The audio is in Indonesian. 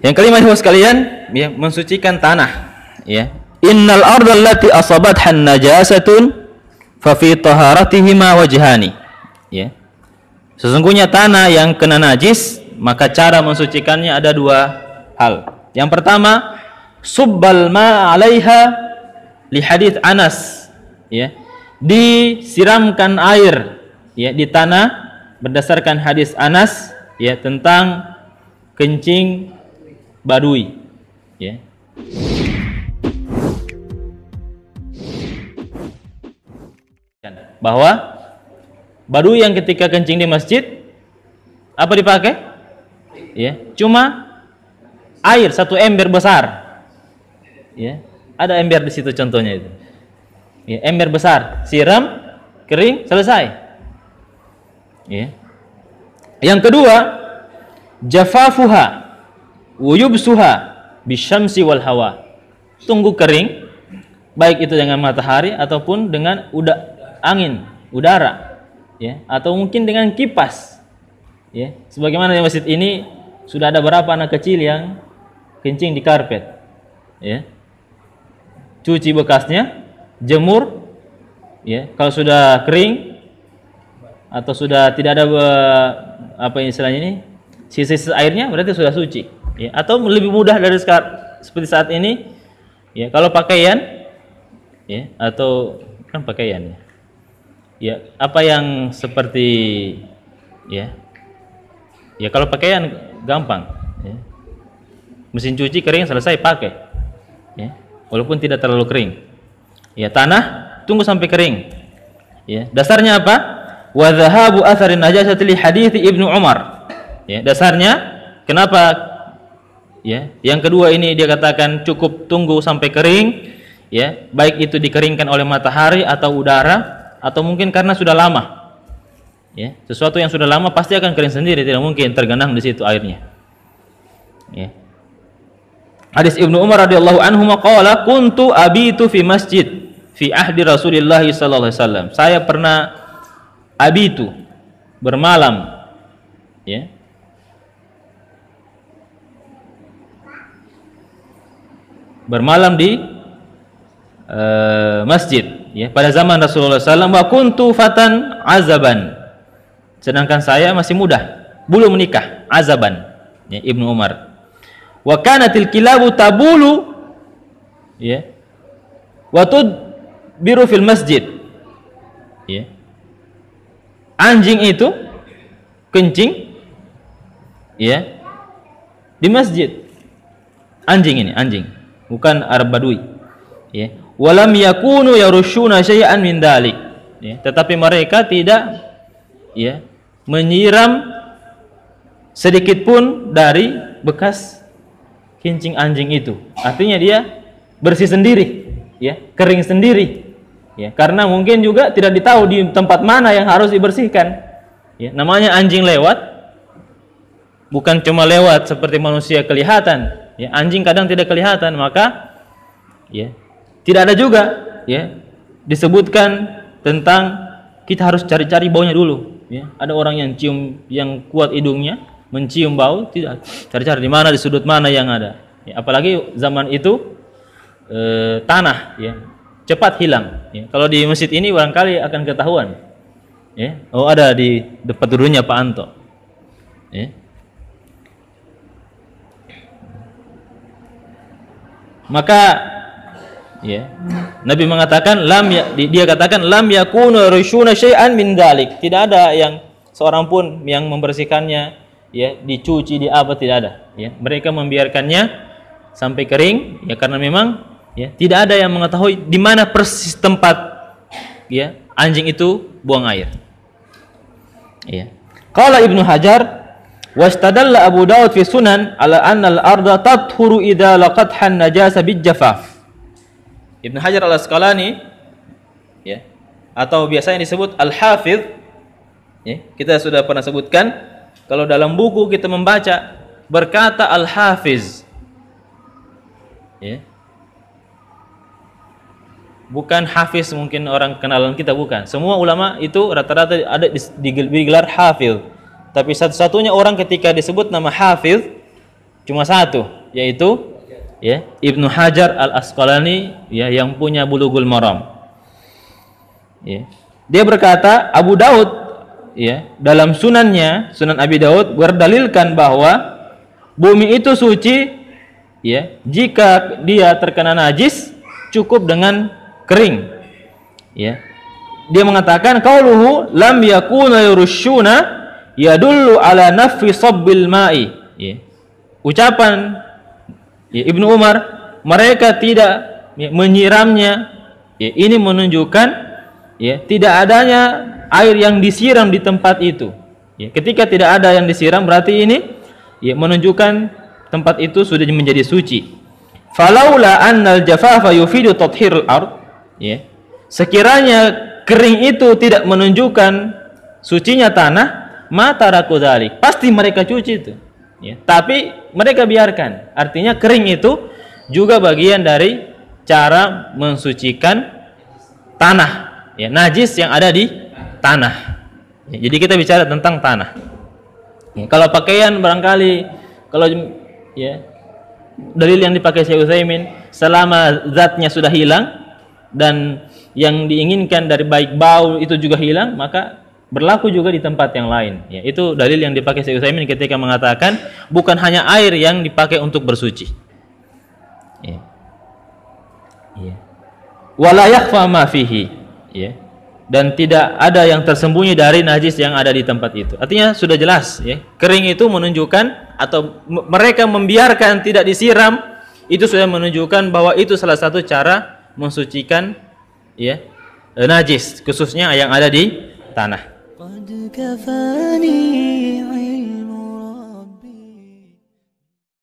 Yang kelima Ibu sekalian, ya, mensucikan tanah, ya. Innal arda allati asabatha najasatun fa fi taharatihima wajhani. Ya. Sesungguhnya tanah yang kena najis, maka cara mensucikannya ada dua hal. Yang pertama, subbal ma 'alaiha li hadits Anas, ya. Disiramkan air ya di tanah berdasarkan hadis Anas ya tentang kencing badui ya. Bahwa badui yang ketika kencing di masjid apa dipakai? Ya cuma air satu ember besar ya ada ember di situ contohnya itu. Ya ember besar siram kering selesai. Ya. Yang kedua jafafuha wuyubsuha bisyamsi wal hawa. Tunggu kering baik itu dengan matahari ataupun dengan uda, angin udara. Ya atau mungkin dengan kipas. Ya sebagaimana di masjid ini sudah ada berapa anak kecil yang kencing di karpet. Ya cuci bekasnya jemur ya. Kalau sudah kering atau sudah tidak ada apa istilahnya ini sisa-sisa airnya berarti sudah suci ya. Atau lebih mudah dari sekarang seperti saat ini ya. Kalau pakaian ya atau kan pakaian ya. Ya apa yang seperti ya. Ya kalau pakaian gampang ya. mesin cuci kering selesai pakai ya walaupun tidak terlalu kering. Ya tanah tunggu sampai kering. Ya dasarnya apa? Wa dhahabu atharin najasati li hadits Ibnu Umar. Ya dasarnya kenapa? Ya yang kedua ini dia katakan cukup tunggu sampai kering. Ya baik itu dikeringkan oleh matahari atau udara atau mungkin karena sudah lama. Ya sesuatu yang sudah lama pasti akan kering sendiri tidak mungkin tergenang di situ airnya. Ya Hadis Ibnu Umar radhiyallahu anhu qala kuntu abitu fi masjid fi ahdi Rasulillah sallallahu alaihi wasallam. Saya pernah abitu bermalam ya. Bermalam di eh, masjid ya pada zaman Rasulullah SAW wa kuntu fatan azaban sedangkan saya masih muda belum menikah azaban ya Ibnu Umar wa kanatil tabulu ya. Wa biru fil masjid ya. Anjing itu kencing ya di masjid. Anjing ini anjing bukan Arab Badui ya. Walam yakunu yarushuna syai'an min dalik ya. Tetapi mereka tidak ya menyiram sedikit pun dari bekas kincing anjing itu. Artinya dia bersih sendiri ya kering sendiri ya. Karena mungkin juga tidak ditahu di tempat mana yang harus dibersihkan ya. Namanya anjing lewat bukan cuma lewat seperti manusia kelihatan ya. Anjing kadang tidak kelihatan maka ya tidak ada juga ya disebutkan tentang kita harus cari-cari baunya dulu ya. Ada orang yang cium yang kuat hidungnya mencium bau tidak. Cari-cari di mana di sudut mana yang ada. Ya, apalagi zaman itu eh, tanah ya cepat hilang. Ya. kalau di masjid ini barangkali akan ketahuan. Ya oh ada di depan dulunya Pak Anto. Ya. Maka ya Nabi mengatakan lam ya, di- dia katakan lam yakunu rushuna syai'an min dalik tidak ada yang seorang pun yang membersihkannya ya dicuci di apa tidak ada. Ya mereka membiarkannya sampai kering ya karena memang ya tidak ada yang mengetahui di mana persis tempat ya anjing itu buang air. Ya. Qala ibnu hajar wastadalla abu daud fi sunan ala anna al arda tathuru idza laqatha an najasa bijafaf Ibnu Hajar al Asqalani ya atau biasanya disebut al Hafidh ya kita sudah pernah sebutkan kalau dalam buku kita membaca berkata al Hafiz ya bukan hafiz mungkin orang kenalan kita bukan. Semua ulama itu rata-rata ada di- di- digelar hafiz. Tapi satu-satunya orang ketika disebut nama hafiz cuma satu, yaitu ya Ibnu Hajar Al Asqalani ya yang punya Bulughul Maram. Ya. Dia berkata Abu Daud ya dalam sunannya Sunan Abi Daud berdalilkan bahwa bumi itu suci ya jika dia terkena najis cukup dengan kering ya. Dia mengatakan qauluhu lam yakuna yurushuna yadullu ala nafi sabbil ma'i. Ya. Ucapan ya, Ibnu Umar mereka tidak ya, menyiramnya. Ya, ini menunjukkan ya tidak adanya air yang disiram di tempat itu. Ya, ketika tidak ada yang disiram berarti ini ya menunjukkan tempat itu sudah menjadi suci. Falaula annal jafafa yufidu tathhirul ard ya sekiranya kering itu tidak menunjukkan sucinya tanah mata pasti mereka cuci itu ya. Tapi mereka biarkan. Artinya kering itu juga bagian dari cara mensucikan tanah ya najis yang ada di tanah. Ya, jadi kita bicara tentang tanah. Ya, kalau pakaian barangkali kalau ya dalil yang dipakai Syekh Utsaimin selama zatnya sudah hilang dan yang diinginkan dari baik bau itu juga hilang maka berlaku juga di tempat yang lain. Ya itu dalil yang dipakai Syekh Utsaimin ketika mengatakan bukan hanya air yang dipakai untuk bersuci. Ya. Ya. Ya dan tidak ada yang tersembunyi dari najis yang ada di tempat itu. Artinya sudah jelas ya. Kering itu menunjukkan atau mereka membiarkan tidak disiram itu sudah menunjukkan bahwa itu salah satu cara mensucikan ya e, najis khususnya yang ada di tanah.